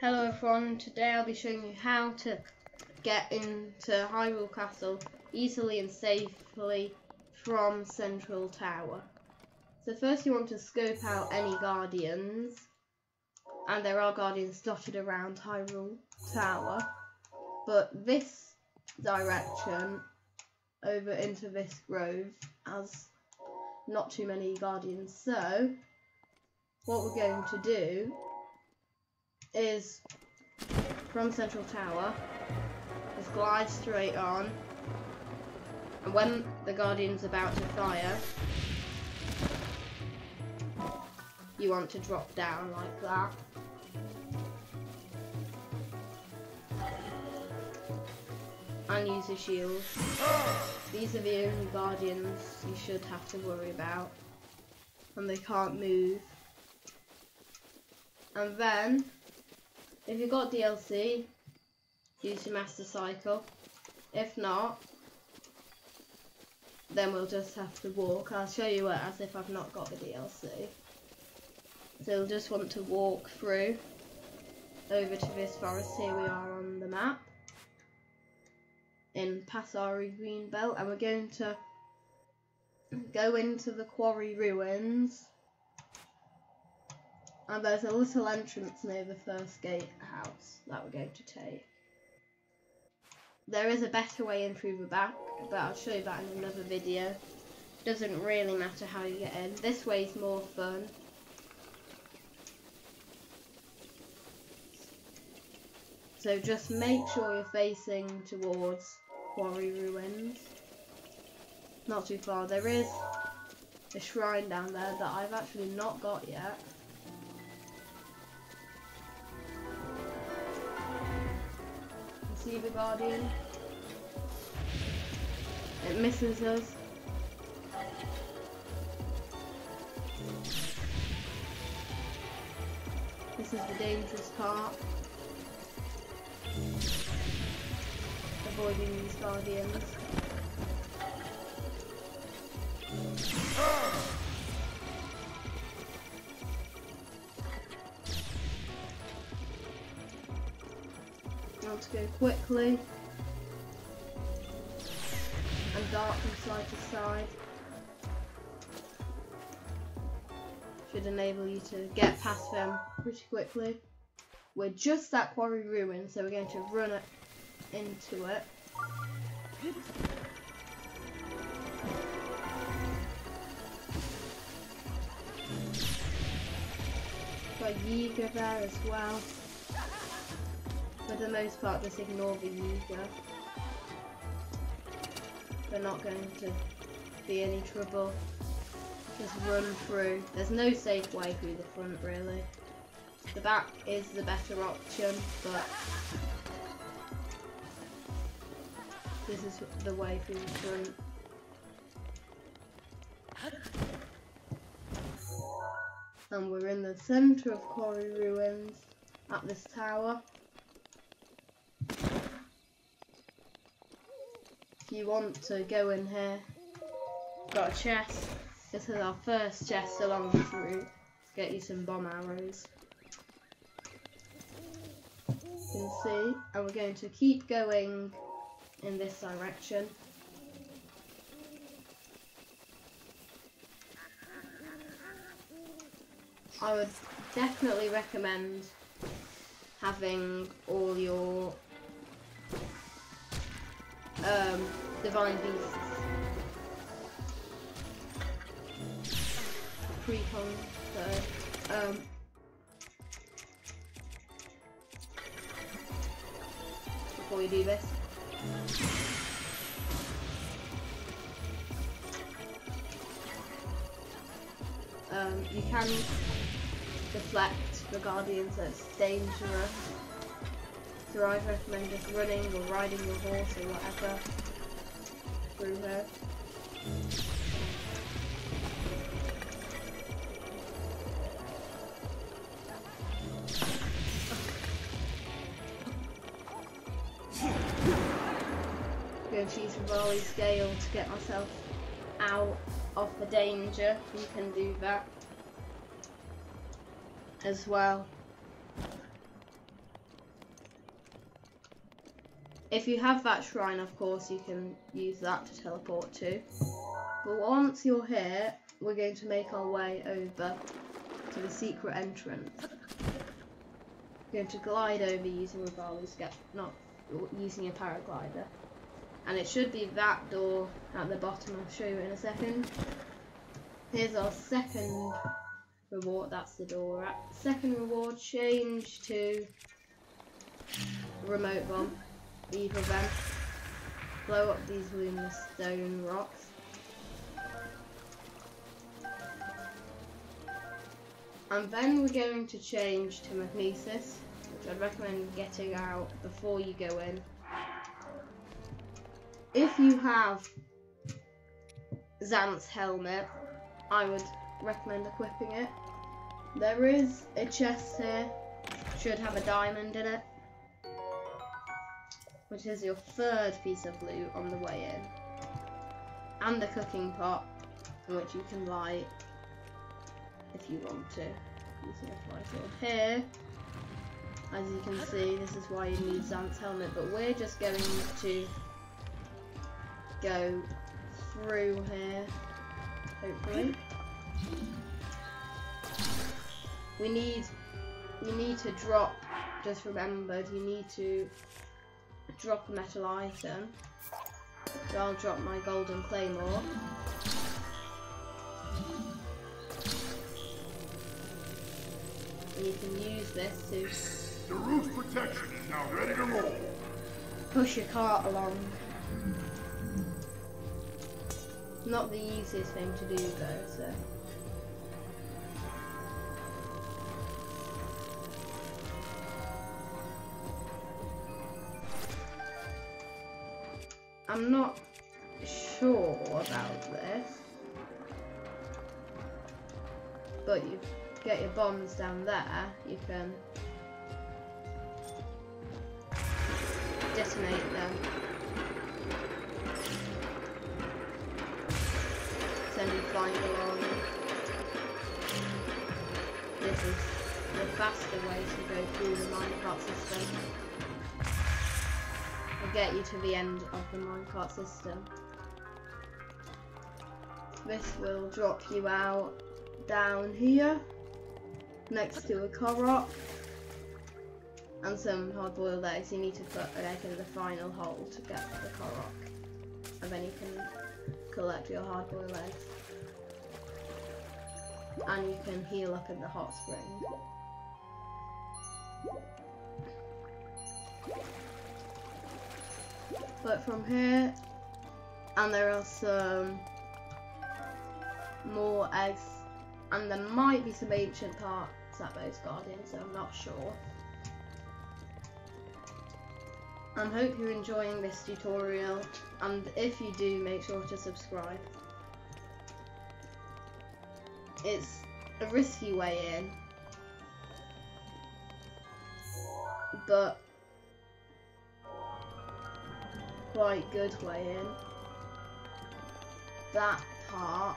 Hello everyone, today I'll be showing you how to get into Hyrule Castle easily and safely from Central Tower. So first you want to scope out any guardians, and there are guardians dotted around Hyrule Tower, but this direction over into this grove has not too many guardians, so what we're going to do is from Central Tower, just glide straight on, and when the Guardian's about to fire, you want to drop down like that. And use a shield. These are the only Guardians you should have to worry about. And they can't move. And then if you've got DLC, use your Master Cycle. If not, then we'll just have to walk. I'll show you it as if I've not got the DLC. So you'll just want to walk through over to this forest. Here we are on the map in Passeri Greenbelt and we're going to go into the quarry ruins and there's a little entrance near the first gate house that we're going to take. There is a better way in through the back, but I'll show you that in another video. Doesn't really matter how you get in. This way is more fun. So just make sure you're facing towards Quarry Ruins. Not too far. There is a shrine down there that I've actually not got yet. See the Guardian. It misses us. This is the dangerous part. Avoiding these Guardians. Ah! To go quickly and dart from side to side. Should enable you to get past them pretty quickly. We're just at Quarry Ruin, so we're going to run it into it. Got Yiga there as well. The most part, just ignore the user. They're not going to be any trouble. Just run through. There's no safe way through the front, really. The back is the better option, but this is the way through the front. And we're in the centre of Quarry Ruins at this tower. You want to go in here, got a chest. This is our first chest along this route. Get you some bomb arrows. You can see, and we're going to keep going in this direction. I would definitely recommend having all your um, divine beasts. Pre-con, so, um, before we do this. Um, you can deflect the guardians It's dangerous so I recommend just running or riding your horse or whatever her. Going to use Revali's Gale to get myself out of the danger. You can do that as well. If you have that shrine, of course, you can use that to teleport to. But once you're here, we're going to make our way over to the secret entrance. We're going to glide over using Revali's get not using a paraglider. And it should be that door at the bottom, I'll show you in a second. Here's our second reward, that's the door at. Second reward, change to remote bomb of them. Blow up these luminous stone rocks. And then we're going to change to Magnesis, which I'd recommend getting out before you go in. If you have Zant's helmet, I would recommend equipping it. There is a chest here, should have a diamond in it which is your third piece of loot on the way in, and a cooking pot, in which you can light if you want to, using a fly sword. Here, as you can see, this is why you need Zant's helmet, but we're just going to go through here, hopefully. Hmm. We need, you need to drop, just remembered, you need to drop a metal item. So I'll drop my golden claymore. And you can use this to... Daruk's protection is now ready to roll. Push your cart along. Not the easiest thing to do though, so... I'm not sure about this. But you get your bombs down there, you can detonate them. Send you flying along. This is the faster way to go through the minecart system get you to the end of the minecart system. This will drop you out down here, next to a Korok, and some hard-boiled eggs. You need to put an egg in the final hole to get the Korok, and then you can collect your hard-boiled eggs. And you can heal up in the hot spring. But from here, and there are some more eggs, and there might be some ancient parts at those guardians, so I'm not sure. I hope you're enjoying this tutorial, and if you do, make sure to subscribe. It's a risky way in, but quite good way in. That part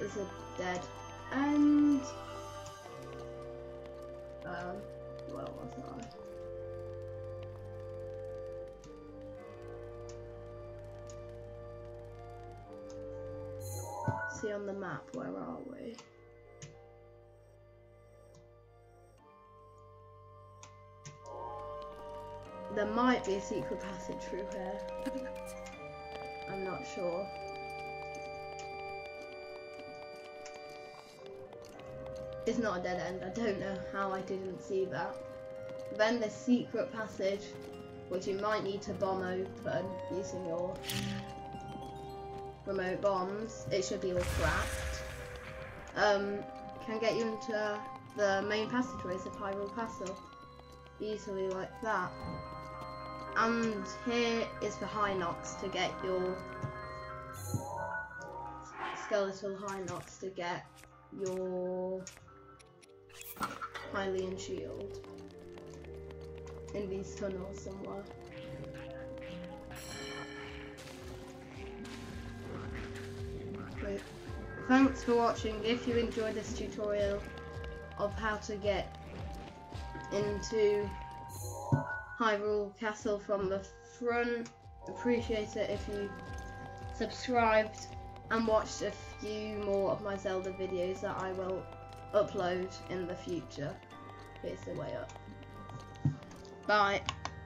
is a dead end. Um, where was I? See on the map, where are we? There might be a secret passage through here. I'm not sure. It's not a dead end. I don't know how I didn't see that. Then the secret passage, which you might need to bomb open using your remote bombs. It should be all cracked. Um, can get you into the main passageways of Hyrule Castle easily like that. And here is the Hinox to get your skeletal Hinox to get your Hylian shield in these tunnels somewhere. Thanks for watching. If you enjoyed this tutorial of how to get into Hyrule Castle from the front. Appreciate it if you subscribed and watched a few more of my Zelda videos that I will upload in the future. Here's the way up. Bye.